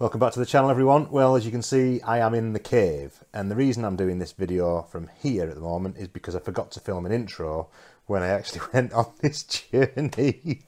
Welcome back to the channel everyone. Well as you can see I am in the cave and the reason I'm doing this video from here at the moment is because I forgot to film an intro when I actually went on this journey.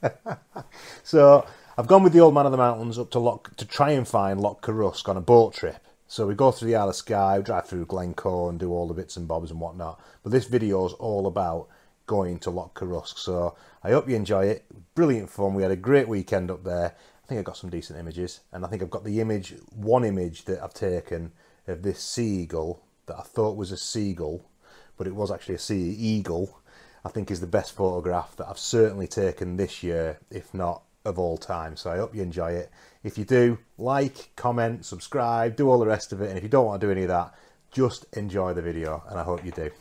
so I've gone with the old man of the mountains up to Loch to try and find Loch Coruisk on a boat trip. So we go through the Isle of Skye, drive through Glencoe and do all the bits and bobs and whatnot. But this video is all about going to Loch Coruisk. So I hope you enjoy it. Brilliant fun. We had a great weekend up there. I think I got some decent images, and I think I've got the image, one image that I've taken of this seagull that I thought was a seagull, but it was actually a sea eagle. I think is the best photograph that I've certainly taken this year, if not of all time. So I hope you enjoy it. If you do, like, comment, subscribe, do all the rest of it. And if you don't want to do any of that, just enjoy the video, and I hope you do.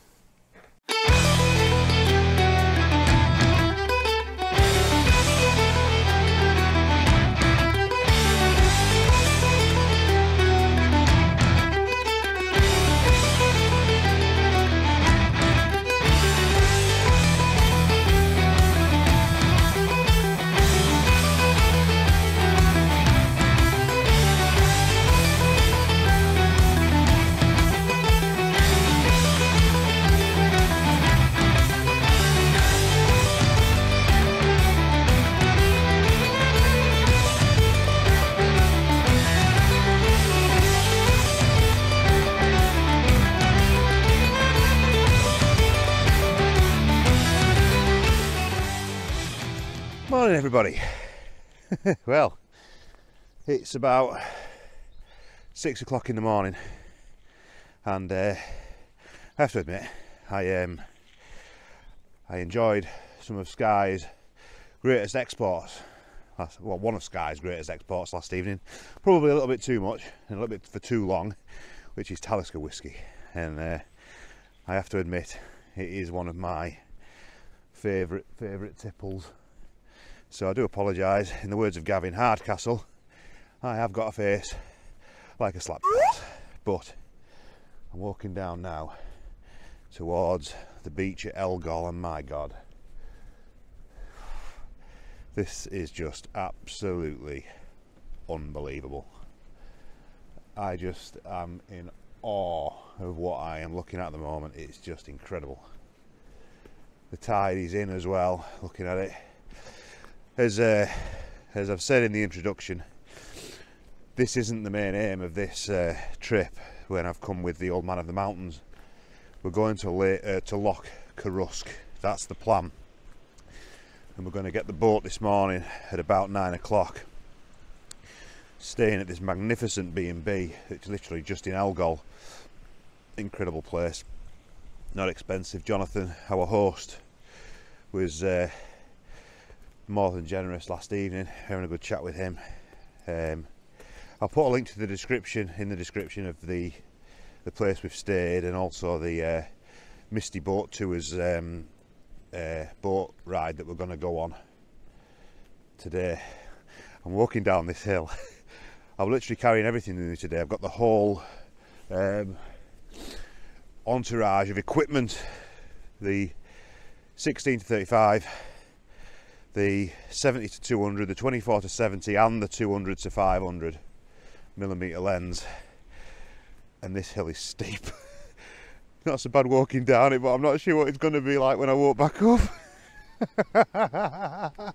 Morning, everybody. well, it's about six o'clock in the morning, and uh, I have to admit, I um, I enjoyed some of Skye's greatest exports. Well, one of Skye's greatest exports last evening. Probably a little bit too much and a little bit for too long, which is Talisker whiskey. And uh, I have to admit, it is one of my favourite favourite tipples so I do apologise. In the words of Gavin Hardcastle, I have got a face like a slap But I'm walking down now towards the beach at Elgol and my god. This is just absolutely unbelievable. I just am in awe of what I am looking at at the moment. It's just incredible. The tide is in as well, looking at it as uh, as I've said in the introduction, this isn't the main aim of this uh, trip. When I've come with the old man of the mountains, we're going to uh, to Loch Coruisk. That's the plan, and we're going to get the boat this morning at about nine o'clock. Staying at this magnificent B&B. It's literally just in Elgol. Incredible place. Not expensive. Jonathan, our host, was uh, more than generous last evening, having a good chat with him. Um, I'll put a link to the description in the description of the the place we've stayed and also the uh, Misty Boat Tours um, uh, boat ride that we're going to go on today. I'm walking down this hill. I'm literally carrying everything with me today. I've got the whole um, entourage of equipment, the 16 to 35 the 70 to 200, the 24 to 70 and the 200 to 500 millimeter lens. And this hill is steep. Not so bad walking down it but I'm not sure what it's going to be like when I walk back up.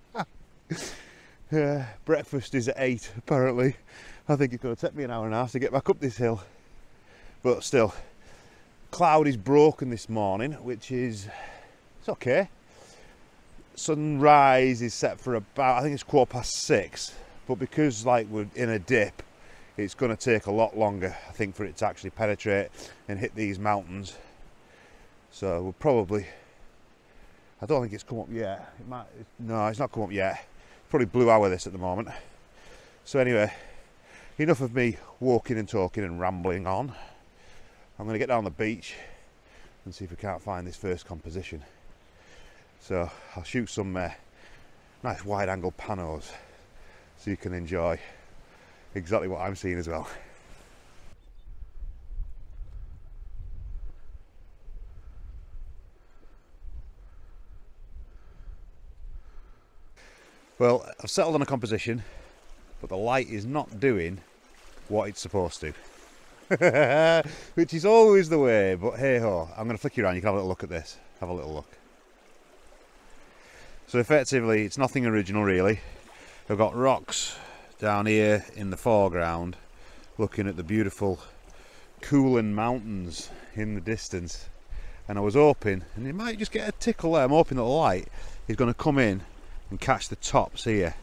Yeah, breakfast is at 8 apparently. I think it's going to take me an hour and a half to get back up this hill. But still cloud is broken this morning which is it's okay sunrise is set for about I think it's quarter past six but because like we're in a dip it's going to take a lot longer I think for it to actually penetrate and hit these mountains. So we'll probably I don't think it's come up yet. It might no it's not come up yet. Probably blue hour this at the moment. So anyway enough of me walking and talking and rambling on. I'm going to get down the beach and see if we can't find this first composition so I'll shoot some uh, nice wide angle panos so you can enjoy exactly what I'm seeing as well. Well, I've settled on a composition, but the light is not doing what it's supposed to. Which is always the way, but hey ho, I'm going to flick you around, you can have a little look at this. Have a little look. So effectively, it's nothing original really. I've got rocks down here in the foreground, looking at the beautiful Cuillin Mountains in the distance. And I was hoping, and you might just get a tickle there, I'm hoping that the light is going to come in and catch the tops here.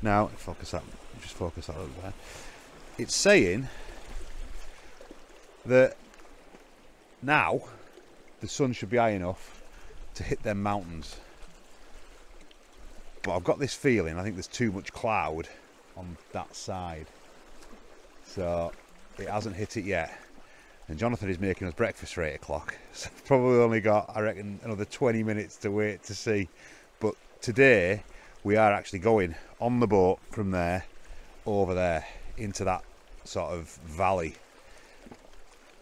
Now, focus that, just focus that over there. It's saying that now the sun should be high enough to hit them mountains. But I've got this feeling, I think there's too much cloud on that side. So it hasn't hit it yet. And Jonathan is making us breakfast for 8 o'clock. So probably only got, I reckon, another 20 minutes to wait to see. But today we are actually going on the boat from there over there into that sort of valley.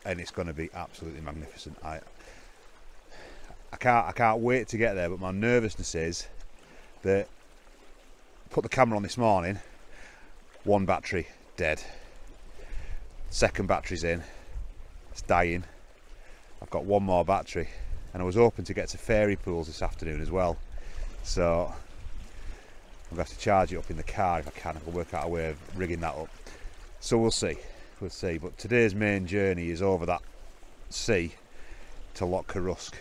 And it's going to be absolutely magnificent. I, I can't, I can't wait to get there. But my nervousness is that put the camera on this morning, one battery dead. Second battery's in, it's dying. I've got one more battery and I was hoping to get to fairy pools this afternoon as well. So I'm to have to charge it up in the car if I can. I'll work out a way of rigging that up. So we'll see, we'll see. But today's main journey is over that sea to Loch Coruisk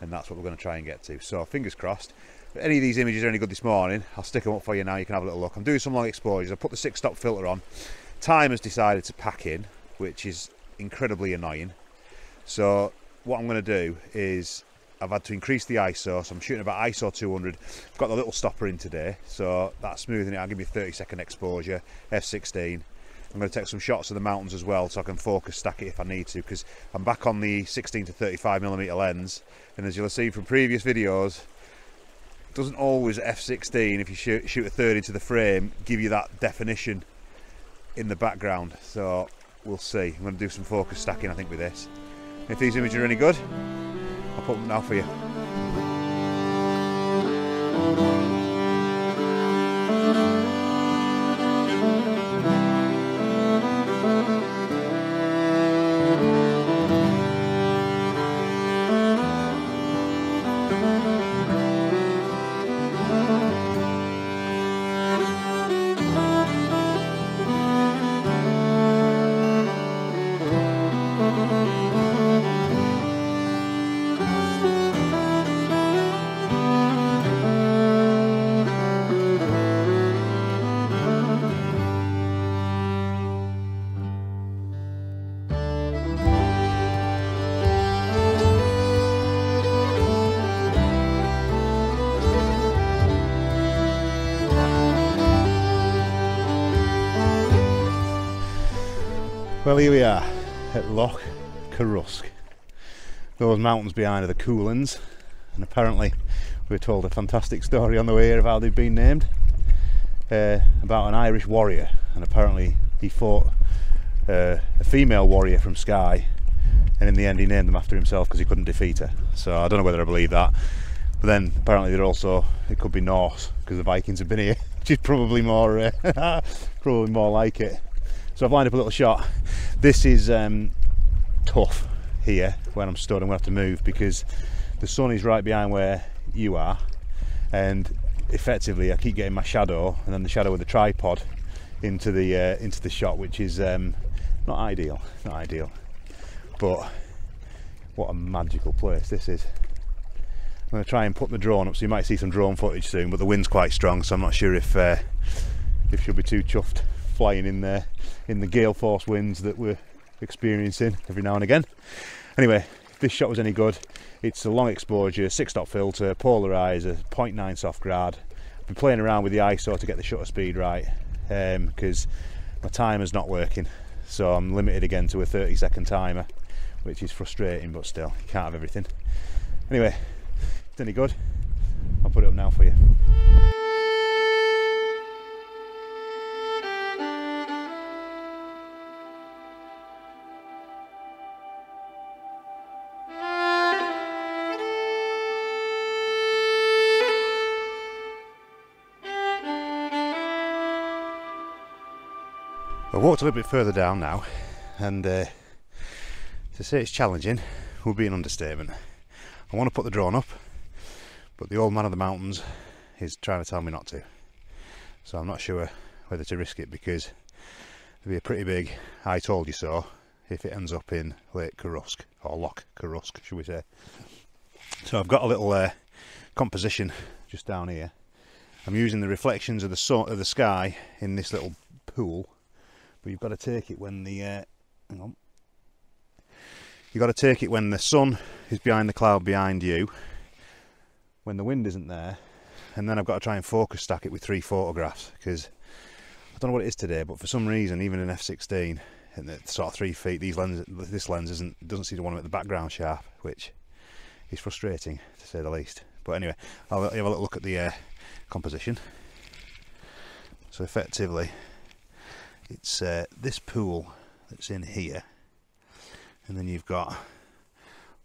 and that's what we're going to try and get to. So fingers crossed. Any of these images are any good this morning, I'll stick them up for you now. You can have a little look. I'm doing some long exposures. I put the six stop filter on. Time has decided to pack in, which is incredibly annoying. So what I'm going to do is I've had to increase the ISO, so I'm shooting about ISO 200. I've got the little stopper in today, so that's smoothing it. I'll give you 30 second exposure, f16. I'm going to take some shots of the mountains as well, so I can focus stack it if I need to, because I'm back on the 16 to 35 millimeter lens, and as you'll have seen from previous videos, doesn't always f16 if you shoot, shoot a third into the frame give you that definition in the background. So we'll see. I'm going to do some focus stacking, I think, with this. If these images are any good, I'll put them now for you. Well, here we are at Loch Coruisk. Those mountains behind are the Cuillins, and apparently we're told a fantastic story on the way here of how they've been named uh, about an Irish warrior, and apparently he fought uh, a female warrior from Skye, and in the end he named them after himself because he couldn't defeat her. So I don't know whether I believe that. But then apparently they're also it could be Norse because the Vikings have been here, which is probably more uh, probably more like it. So I've lined up a little shot. This is um, tough here when I'm stood. Going to have to move because the sun is right behind where you are and effectively I keep getting my shadow and then the shadow of the tripod into the uh, into the shot which is um, not ideal not ideal but what a magical place this is I'm going to try and put the drone up so you might see some drone footage soon but the wind's quite strong so I'm not sure if uh, if she'll be too chuffed flying in there in the gale force winds that we're experiencing every now and again. Anyway, if this shot was any good, it's a long exposure, six dot filter, polarizer, 0.9 soft grad. I've been playing around with the ISO to get the shutter speed right because um, my timer's not working. So I'm limited again to a 30 second timer, which is frustrating, but still, you can't have everything. Anyway, it's any good, I'll put it up now for you. I walked a little bit further down now, and uh, to say it's challenging would be an understatement. I want to put the drone up, but the old man of the mountains is trying to tell me not to. So I'm not sure whether to risk it because it'll be a pretty big I told you so if it ends up in Lake Coruisk, or Loch Coruisk, should we say. So I've got a little uh, composition just down here. I'm using the reflections of the of the sky in this little pool, but you've got to take it when the uh, hang on. You've got to take it when the sun is behind the cloud behind you, when the wind isn't there, and then I've got to try and focus stack it with three photographs because I don't know what it is today, but for some reason, even in f16 and the sort of three feet, these lenses, this lens isn't doesn't seem to want to make the background sharp, which is frustrating to say the least. But anyway, I'll have a little look at the uh, composition. So effectively, it's uh, this pool that's in here, and then you've got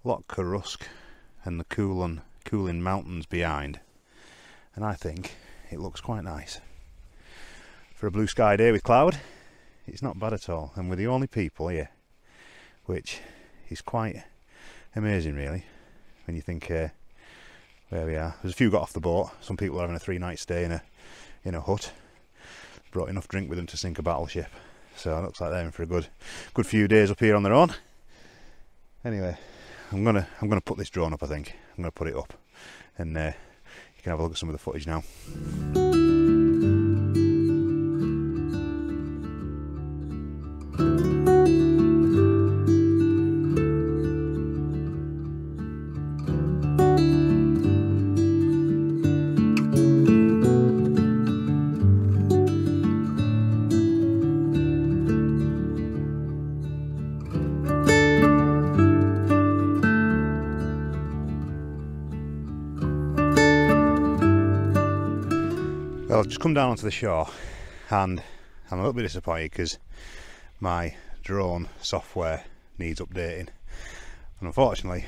Loch Coruisk and the Cuillin, Cuillin Mountains behind, and I think it looks quite nice for a blue sky day with cloud. It's not bad at all, and we're the only people here, which is quite amazing, really, when you think uh, where we are. There's a few got off the boat. Some people are having a three-night stay in a in a hut. Brought enough drink with them to sink a battleship, so it looks like they're in for a good good few days up here on their own. Anyway, I'm gonna I'm gonna put this drone up. I think I'm gonna put it up, and uh, you can have a look at some of the footage now. Well, I've just come down onto the shore and I'm a little bit disappointed because my drone software needs updating. And unfortunately,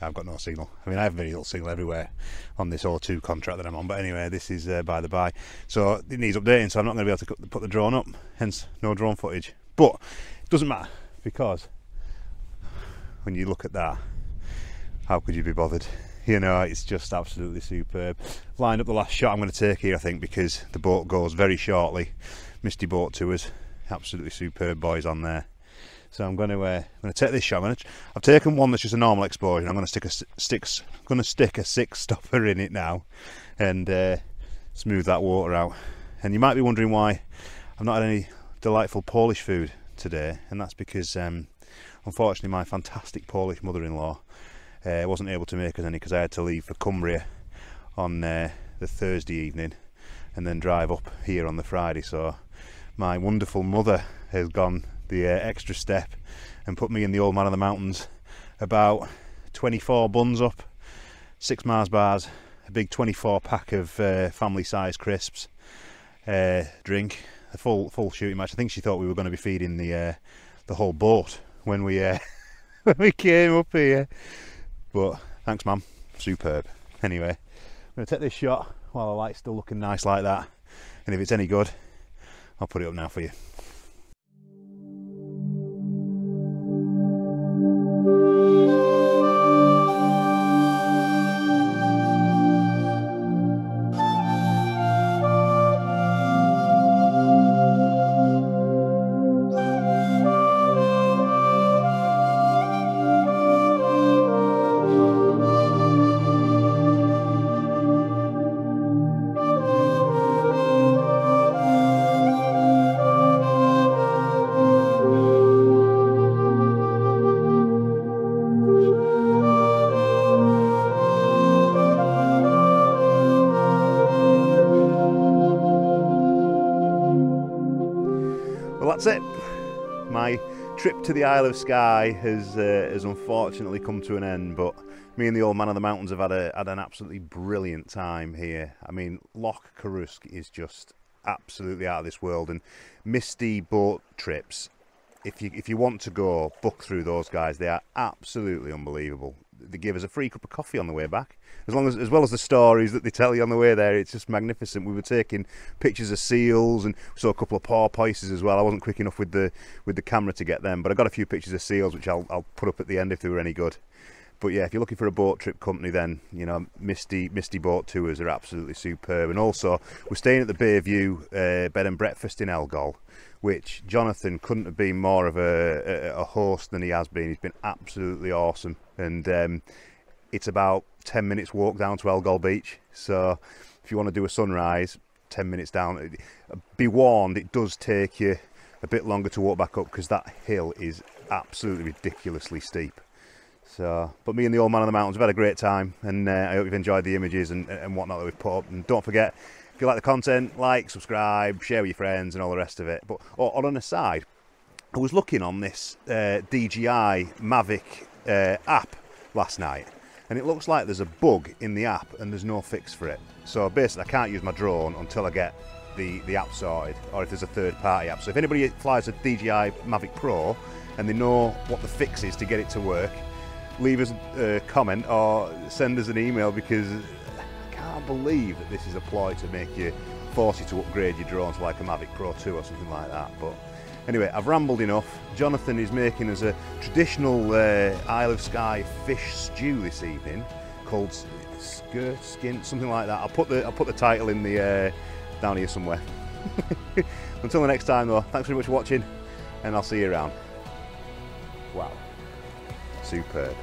I've got no signal. I mean, I have very little signal everywhere on this O2 contract that I'm on. But anyway, this is uh, by the by. So it needs updating, so I'm not going to be able to put the drone up. Hence, no drone footage. But it doesn't matter because when you look at that, how could you be bothered? You know it's just absolutely superb. Lined up the last shot I'm going to take here I think because the boat goes very shortly. Misty boat tours absolutely superb boys on there. So I'm going to uh, I'm going to take this shot. To, I've taken one that's just a normal exposure I'm going to stick a sticks going to stick a six stopper in it now and uh, smooth that water out. And you might be wondering why I've not had any delightful Polish food today and that's because um, unfortunately my fantastic Polish mother-in-law I uh, wasn't able to make us any because I had to leave for Cumbria on uh, the Thursday evening and then drive up here on the Friday. So my wonderful mother has gone the uh, extra step and put me in the old man of the mountains about 24 buns up, six Mars bars, a big 24 pack of uh, family size crisps, uh, drink, a full full shooting match. I think she thought we were going to be feeding the uh, the whole boat when we when we came up here. But thanks, mum. Superb. Anyway, I'm going to take this shot while the light's still looking nice like that. And if it's any good, I'll put it up now for you. That's it. My trip to the Isle of Skye has uh, has unfortunately come to an end, but me and the old man of the mountains have had a had an absolutely brilliant time here. I mean, Loch Coruisk is just absolutely out of this world, and misty boat trips. If you if you want to go, book through those guys. They are absolutely unbelievable. they give us a free cup of coffee on the way back. As long as, as well as the stories that they tell you on the way there, it's just magnificent. We were taking pictures of seals and saw a couple of porpoises as well. I wasn't quick enough with the with the camera to get them, but I got a few pictures of seals, which I'll I'll put up at the end if they were any good. But yeah, if you're looking for a boat trip company, then you know Misty Misty Boat Tours are absolutely superb. And also, we're staying at the Bayview uh, Bed and Breakfast in Elgol, which Jonathan couldn't have been more of a, a, a host than he has been. He's been absolutely awesome, and um, it's about 10 minutes walk down to Elgol Beach. So if you want to do a sunrise, 10 minutes down, be warned, it does take you a bit longer to walk back up because that hill is absolutely ridiculously steep. So, but me and the old man on the mountains have had a great time, and uh, I hope you've enjoyed the images and, and whatnot that we've put up. And don't forget, if you like the content, like, subscribe, share with your friends, and all the rest of it. But oh, on an aside, I was looking on this uh, DJI Mavic uh, app last night, and it looks like there's a bug in the app, and there's no fix for it. So basically, I can't use my drone until I get the the app sorted, or if there's a third-party app. So if anybody flies a DJI Mavic Pro and they know what the fix is to get it to work leave us a comment or send us an email because I can't believe that this is a ploy to make you force you to upgrade your drone to like a Mavic Pro 2 or something like that. But anyway, I've rambled enough. Jonathan is making us a traditional uh, Isle of Skye fish stew this evening called skirt skin, something like that. I'll put the I'll put the title in the uh, down here somewhere. Until the next time though, thanks very much for watching and I'll see you around. Wow superb.